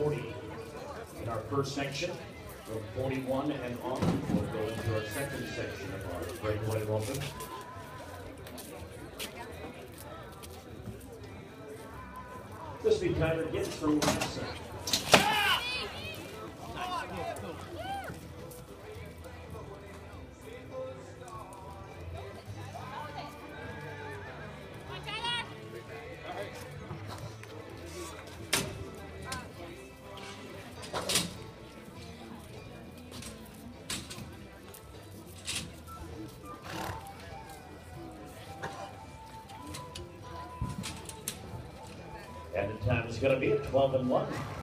40 in our first section. From 41 and on, we'll go into our second section of our breakaway open. This will be Tyler Gibbs from Madison. And the time is going to be at 12 and 1.